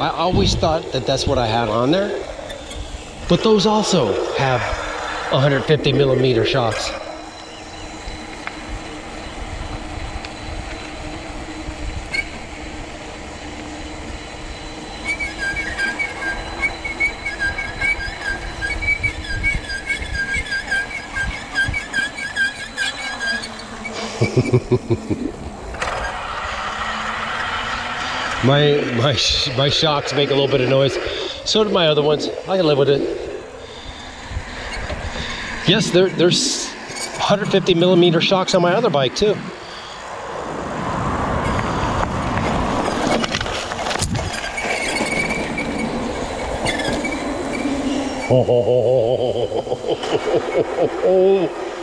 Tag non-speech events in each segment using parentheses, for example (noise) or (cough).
I always thought that that's what I had on there. But those also have 150 millimeter shocks. (laughs) my my my shocks make a little bit of noise. So do my other ones. I can live with it. Yes, there, there's 150 millimeter shocks on my other bike too. (laughs)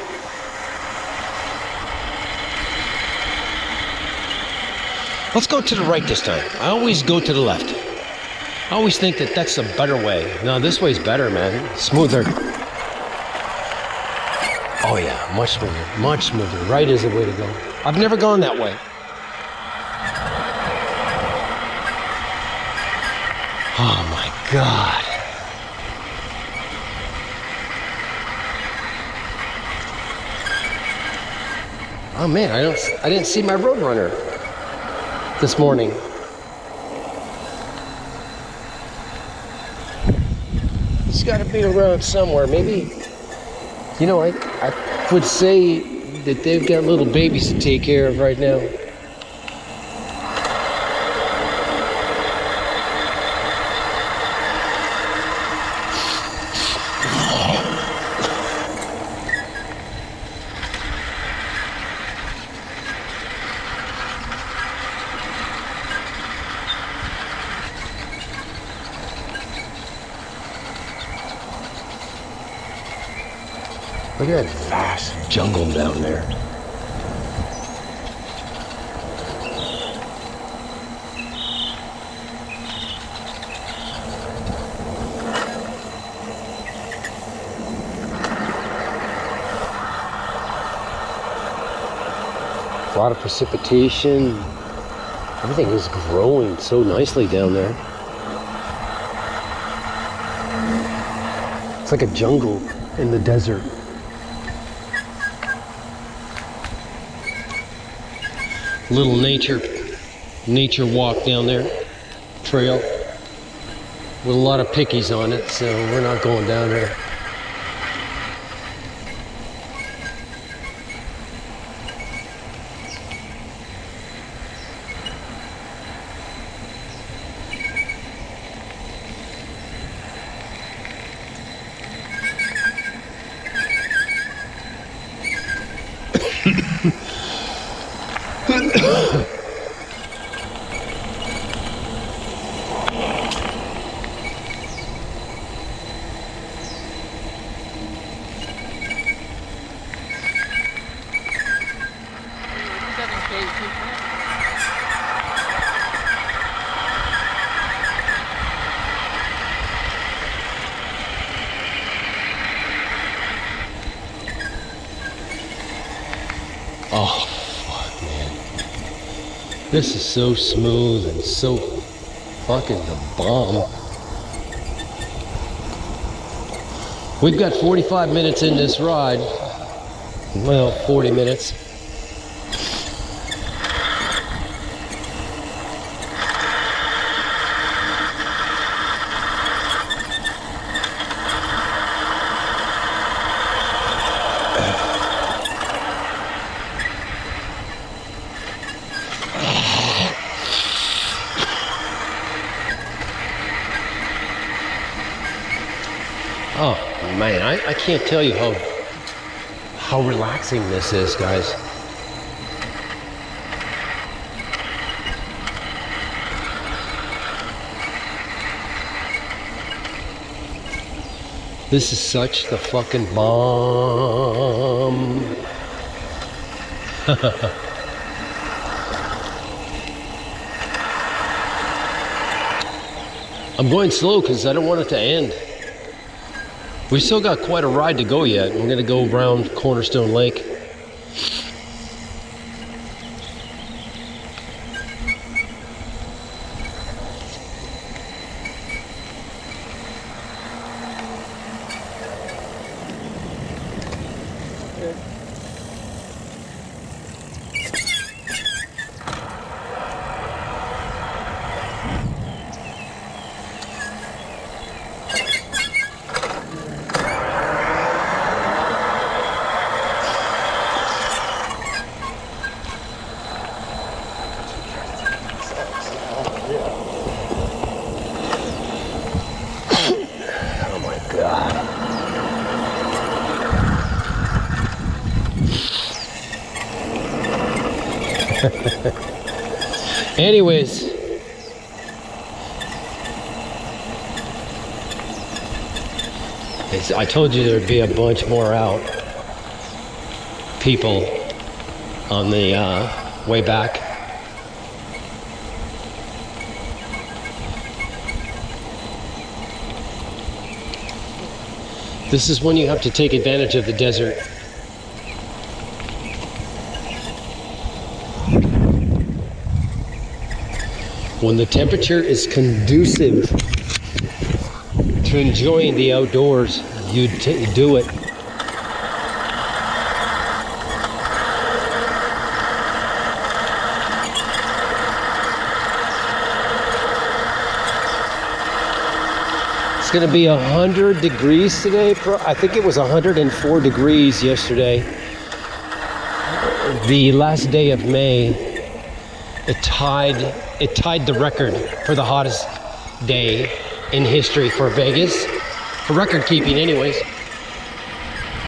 Let's go to the right this time. I always go to the left. I always think that that's a better way. No, this way's better, man. Smoother. Oh yeah, much smoother, much smoother. Right is the way to go. I've never gone that way. Oh my God. Oh man, I don't, I didn't see my Roadrunner this morning. He's got to be around somewhere. Maybe, you know, I, I would say that they've got little babies to take care of right now. Look at that vast jungle down there. A lot of precipitation. Everything is growing so nicely down there. It's like a jungle in the desert. Little nature nature walk down there trail with a lot of pickies on it so we're not going down there (coughs) Oh, fuck, man. This is so smooth and so fucking the bomb. We've got 45 minutes in this ride. Well, 40 minutes. Oh man, I, I can't tell you how how relaxing this is, guys. This is such the fucking bomb. (laughs) I'm going slow because I don't want it to end. We still got quite a ride to go yet. We're gonna go around Cornerstone Lake. (laughs) Anyways. I told you there'd be a bunch more out. People on the uh, way back. This is when you have to take advantage of the desert. When the temperature is conducive to enjoying the outdoors, you do it. It's going to be 100 degrees today. I think it was 104 degrees yesterday. The last day of May, it tied it tied the record for the hottest day in history for Vegas, for record keeping, anyways.